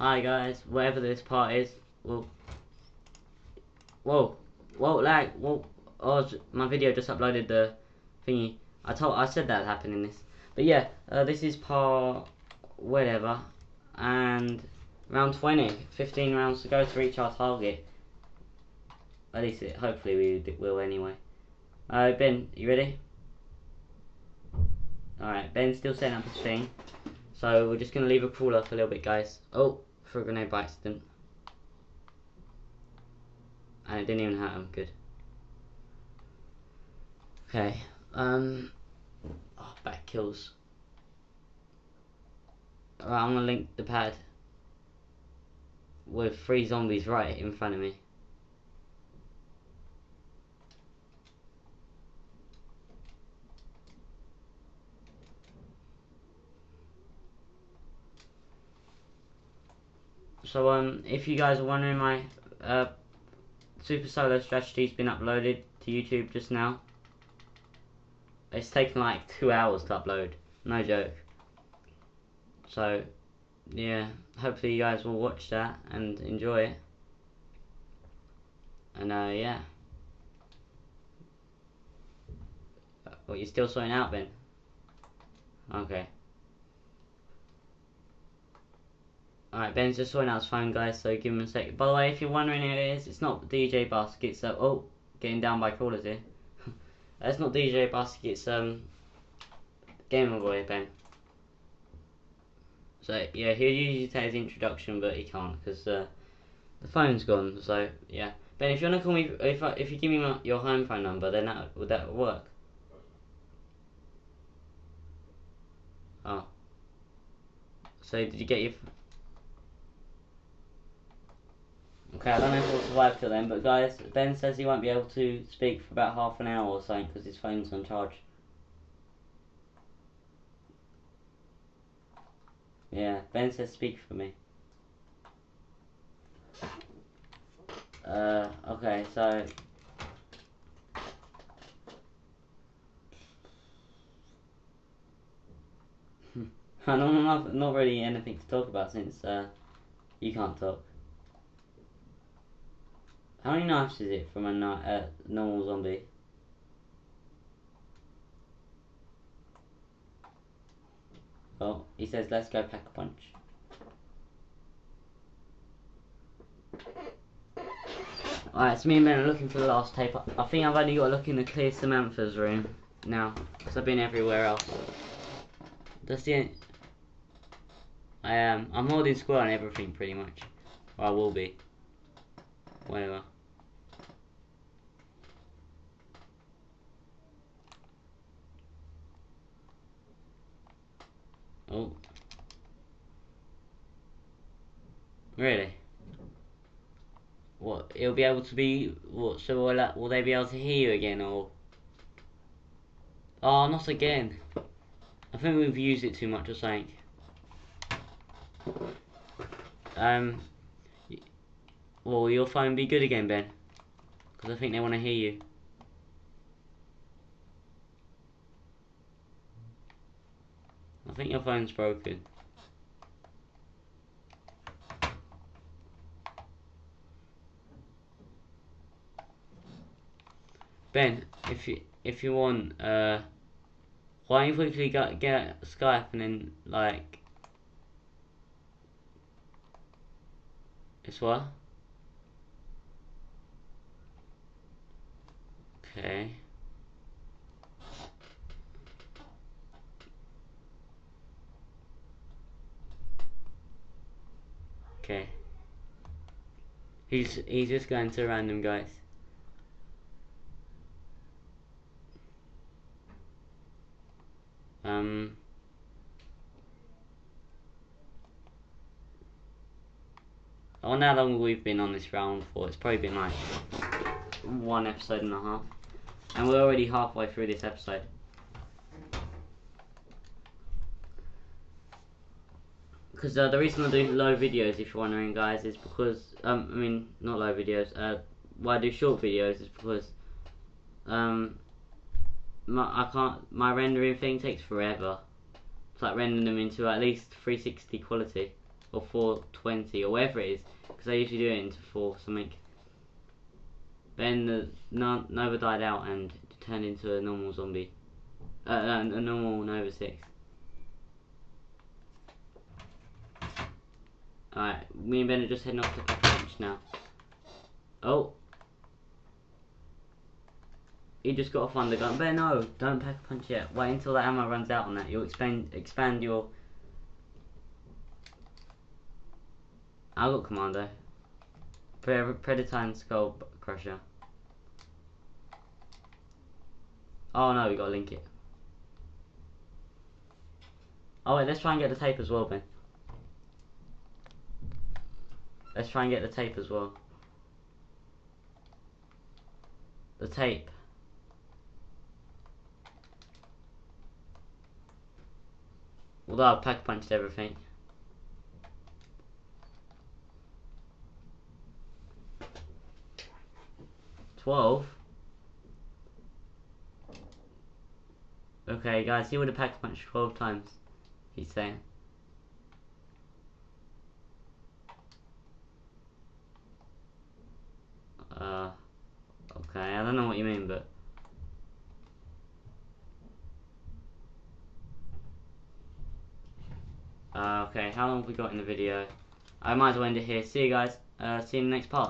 Hi guys, whatever this part is, well, whoa, whoa, lag, whoa, oh, my video just uploaded the thingy. I told, I said that happened in this, but yeah, uh, this is part whatever, and round 20, 15 rounds to go to reach our target. At least, it, hopefully, we will anyway. Uh, Ben, you ready? Alright, Ben's still setting up his thing. So we're just going to leave a crawler for a little bit, guys. Oh, for a grenade by accident. And it didn't even hurt him. Good. Okay. Um. Oh, back kills. Alright, I'm going to link the pad with three zombies right in front of me. So um, if you guys are wondering, my uh, Super Solo strategy's been uploaded to YouTube just now. It's taken like two hours to upload, no joke. So, yeah, hopefully you guys will watch that and enjoy it. And uh, yeah. Well, you're still sorting out, Ben? Okay. Alright, Ben's just sorting out his phone, guys, so give him a sec. By the way, if you're wondering who it is, it's not DJ Busk, it's, uh, oh, getting down by callers here. That's not DJ Busk, it's, um, Gamer Boy, Ben. So, yeah, he'll usually take his introduction, but he can't, because, uh, the phone's gone, so, yeah. Ben, if you want to call me, if, I, if you give me my, your home phone number, then that, would that work? Oh. So, did you get your... Okay, I don't know if we'll survive till then, but guys, Ben says he won't be able to speak for about half an hour or something because his phone's on charge. Yeah, Ben says speak for me. Uh, okay, so... I don't have not really anything to talk about since, uh, you can't talk. How many knives is it from a uh, normal zombie? Oh, he says let's go pack a punch. Alright, so me and Ben are looking for the last tape. I think I've only got to look in the clear Samantha's room now, because I've been everywhere else. That's the I am. Um, I'm holding square on everything pretty much. Or I will be. Whatever. Oh. Really? What, it'll be able to be, what, so will, that, will they be able to hear you again, or? Oh, not again. I think we've used it too much or something. Um, will your phone be good again, Ben? Because I think they want to hear you. Think your phone's broken. Ben, if you if you want, uh, why don't you quickly get get Skype and then like, it's what? Okay. Okay. He's he's just going to random guys. Um I wonder how long we've been on this round for. It's probably been like one episode and a half. And we're already halfway through this episode. Because uh, the reason I do low videos, if you're wondering, guys, is because um, I mean not low videos. Uh, why I do short videos is because um, my I can't my rendering thing takes forever. It's like rendering them into at least 360 quality, or or 420 or whatever it is, because I usually do it into 4 something. Then the no Nova died out and turned into a normal zombie. Uh, a normal Nova 6. Alright, me and Ben are just heading off to Pack Punch now. Oh. You just got to find the gun. Ben, no, don't pack a punch yet. Wait until the ammo runs out on that. You'll expand expand your. I got Commando. Predator and Skull Crusher. Oh no, we gotta link it. Oh wait, let's try and get the tape as well, Ben. Let's try and get the tape as well. The tape. Although I've pack punched everything. Twelve? Okay guys, he would have pack punched twelve times. He's saying. Uh, okay, I don't know what you mean, but... Uh, okay, how long have we got in the video? I might as well end it here. See you guys. Uh, see you in the next part.